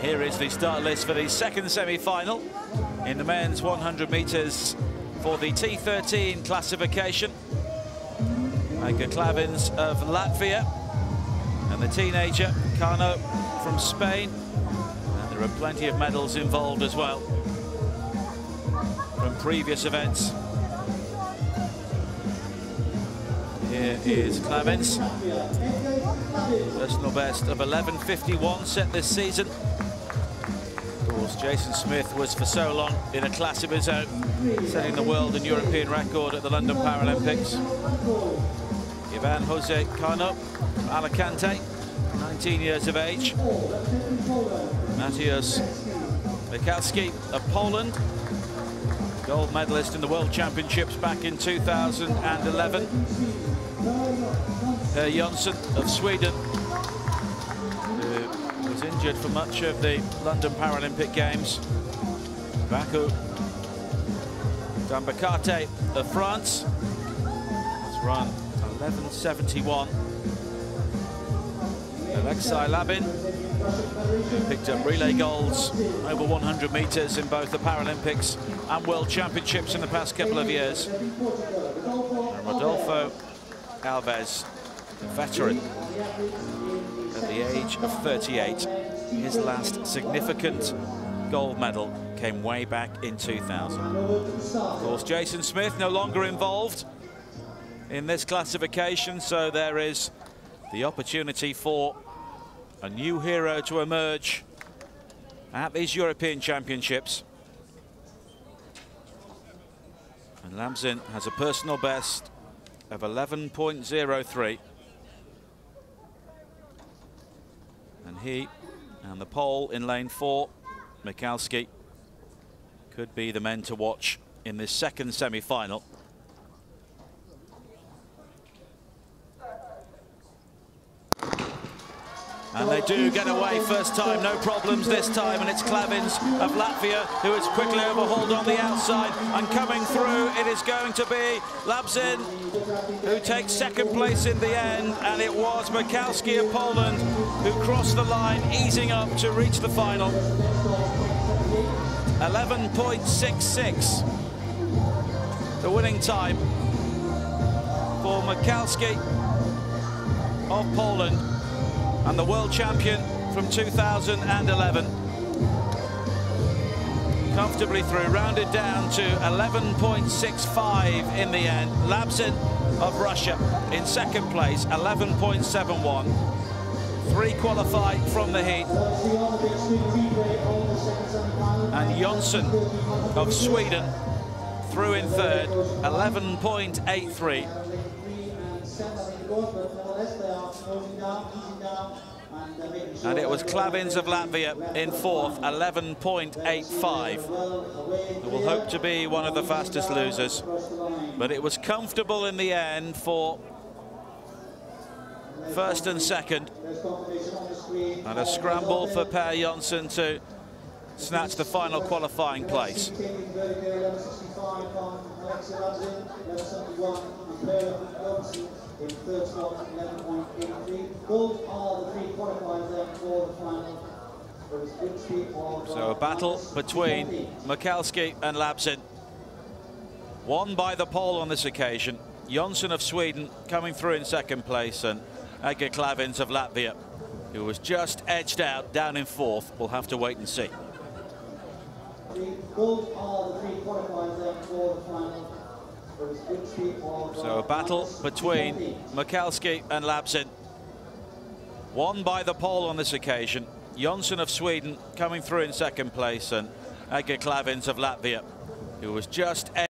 Here is the start list for the second semi-final in the men's 100 metres for the T13 classification. Edgar Klavins of Latvia and the teenager Cano from Spain. And there are plenty of medals involved as well from previous events. Here is Klavins. Personal best of 11.51 set this season. Course, Jason Smith was for so long in a class of his own, setting the world and European record at the London Paralympics. Ivan Jose from Alicante, 19 years of age. Mateusz Michalski of Poland, gold medalist in the World Championships back in 2011. Per Jönsson of Sweden, was injured for much of the London Paralympic Games. Bacou Dambakate of France has run 11.71. Alexei Labzin picked up relay golds over 100 metres in both the Paralympics and World Championships in the past couple of years. And Rodolfo Alves, the veteran at the age of 38. His last significant gold medal came way back in 2000. Of course, Jason Smith no longer involved in this classification, so there is the opportunity for a new hero to emerge at these European Championships. And Labzin has a personal best of 11.03. He and the pole in lane four, Michalski, could be the men to watch in this second semi-final. And they do get away first time, no problems this time, and it's Klavins of Latvia who is quickly overhauled on the outside, and coming through it is going to be Labzin who takes second place in the end, and it was Michalski of Poland who crossed the line, easing up to reach the final. 11.66, the winning time for Michalski of Poland and the world champion from 2011. Comfortably through, rounded down to 11.65 in the end. Labzin of Russia in second place, 11.71. Three qualified from the heat. And Jönsson of Sweden through in third, 11.83. And it was Klavins of Latvia in fourth, 11.85. Who Will hope to be one of the fastest losers. But it was comfortable in the end for first and second. And a scramble for Per Jönsson to snatch the final qualifying place. In third spot, 11.83. Both are the three qualifiers there for the final. So a battle between Michalski and Labzin. Won by the pole on this occasion. Jönsson of Sweden coming through in second place and Edgar Klavins of Latvia, who was just edged out down in fourth. We'll have to wait and see. Both are the three qualifiers there for the final. So a battle between Michalski and Labzin. Won by the pole on this occasion. Jönsson of Sweden coming through in second place and Edgar Klavins of Latvia, who was just